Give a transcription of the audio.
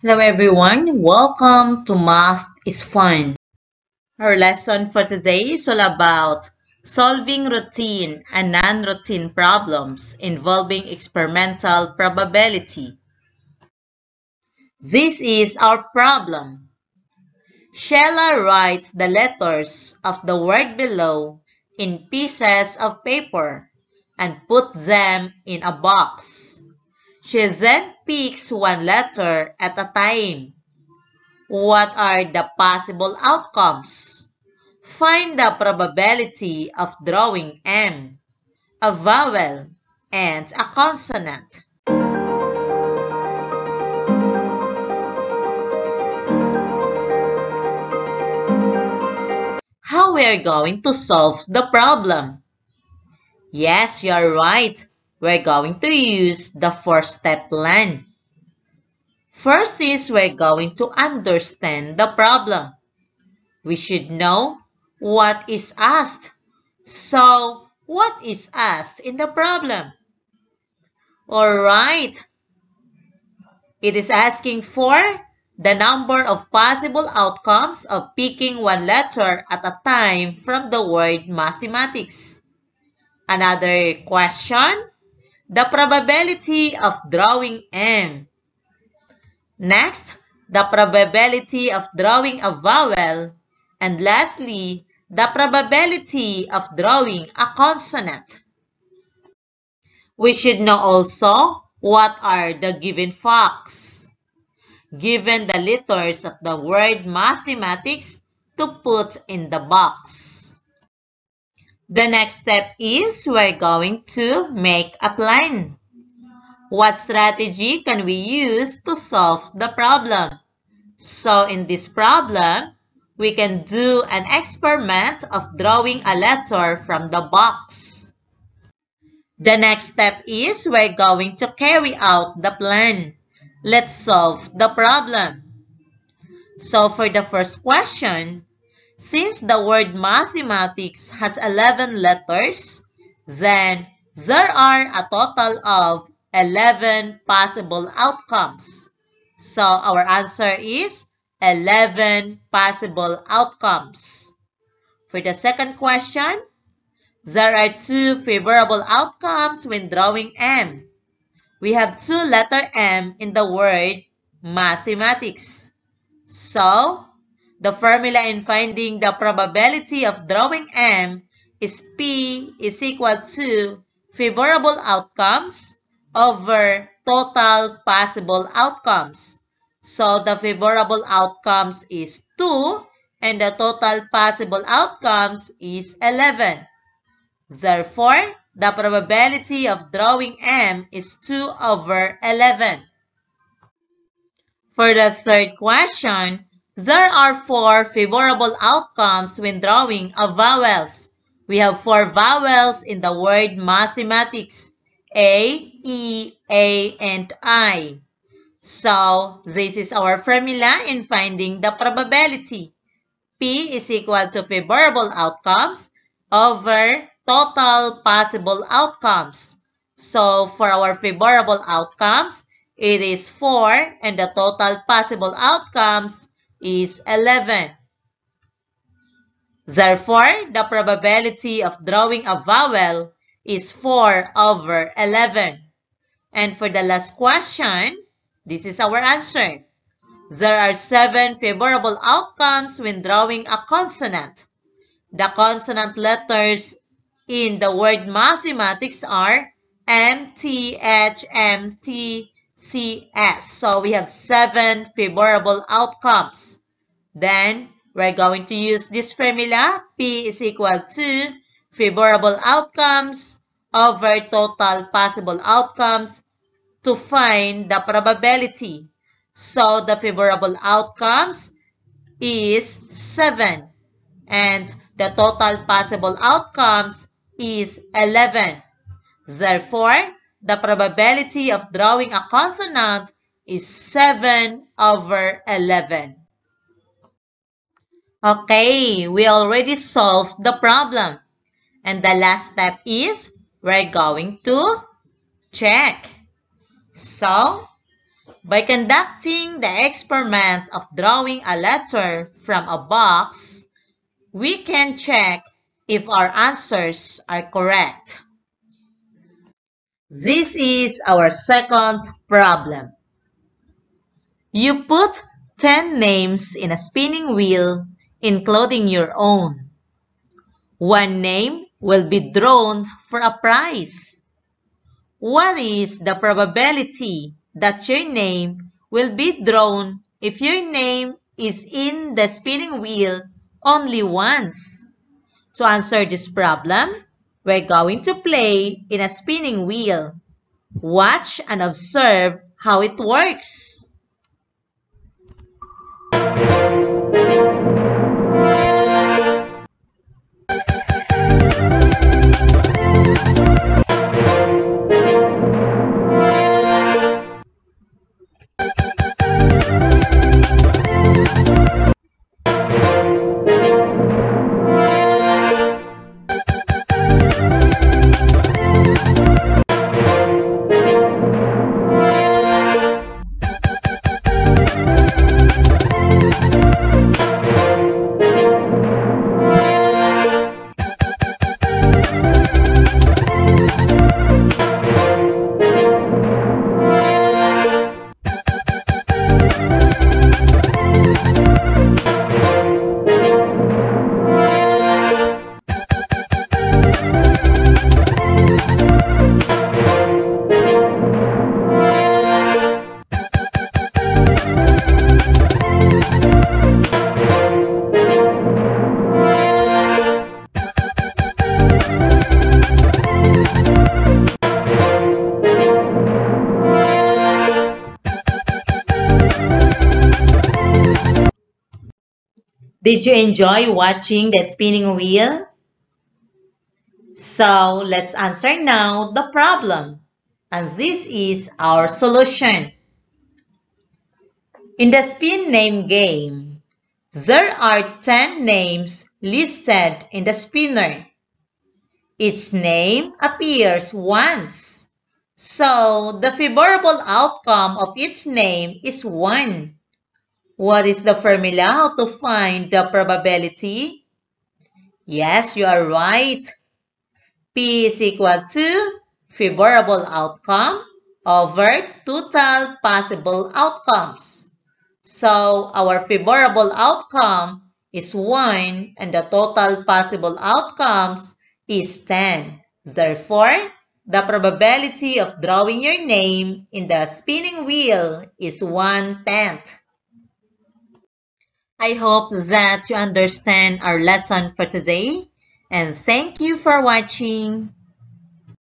Hello everyone, welcome to Math is Fun. Our lesson for today is all about solving routine and non-routine problems involving experimental probability. This is our problem. Sheila writes the letters of the word below in pieces of paper and put them in a box. She then picks one letter at a time. What are the possible outcomes? Find the probability of drawing M, a vowel, and a consonant. How we are going to solve the problem? Yes, you are right we're going to use the four-step plan. First is we're going to understand the problem. We should know what is asked. So, what is asked in the problem? Alright. It is asking for the number of possible outcomes of picking one letter at a time from the word mathematics. Another question the probability of drawing M. Next, the probability of drawing a vowel. And lastly, the probability of drawing a consonant. We should know also what are the given facts. Given the letters of the word mathematics to put in the box. The next step is we're going to make a plan. What strategy can we use to solve the problem? So in this problem, we can do an experiment of drawing a letter from the box. The next step is we're going to carry out the plan. Let's solve the problem. So for the first question, since the word mathematics has 11 letters, then there are a total of 11 possible outcomes. So our answer is 11 possible outcomes. For the second question, there are two favorable outcomes when drawing M. We have two letter M in the word mathematics. So, the formula in finding the probability of drawing M is P is equal to favorable outcomes over total possible outcomes. So the favorable outcomes is 2 and the total possible outcomes is 11. Therefore, the probability of drawing M is 2 over 11. For the third question, there are four favorable outcomes when drawing of vowels. We have four vowels in the word mathematics. A, E, A, and I. So, this is our formula in finding the probability. P is equal to favorable outcomes over total possible outcomes. So, for our favorable outcomes, it is 4 and the total possible outcomes is 11. Therefore, the probability of drawing a vowel is 4 over 11. And for the last question, this is our answer. There are 7 favorable outcomes when drawing a consonant. The consonant letters in the word mathematics are M, T, H, M, T, CS. So we have seven favorable outcomes. Then we're going to use this formula. P is equal to favorable outcomes over total possible outcomes to find the probability. So the favorable outcomes is 7 and the total possible outcomes is 11. Therefore, the probability of drawing a consonant is 7 over 11. Okay, we already solved the problem. And the last step is we're going to check. So, By conducting the experiment of drawing a letter from a box, we can check if our answers are correct. This is our second problem. You put 10 names in a spinning wheel, including your own. One name will be drawn for a prize. What is the probability that your name will be drawn if your name is in the spinning wheel only once? To answer this problem, we're going to play in a spinning wheel. Watch and observe how it works. Did you enjoy watching the spinning wheel? So let's answer now the problem. And this is our solution. In the spin name game, there are 10 names listed in the spinner. Each name appears once. So the favorable outcome of each name is 1. What is the formula? How to find the probability? Yes, you are right. P is equal to favorable outcome over total possible outcomes. So, our favorable outcome is 1 and the total possible outcomes is 10. Therefore, the probability of drawing your name in the spinning wheel is 1 tenth. I hope that you understand our lesson for today and thank you for watching.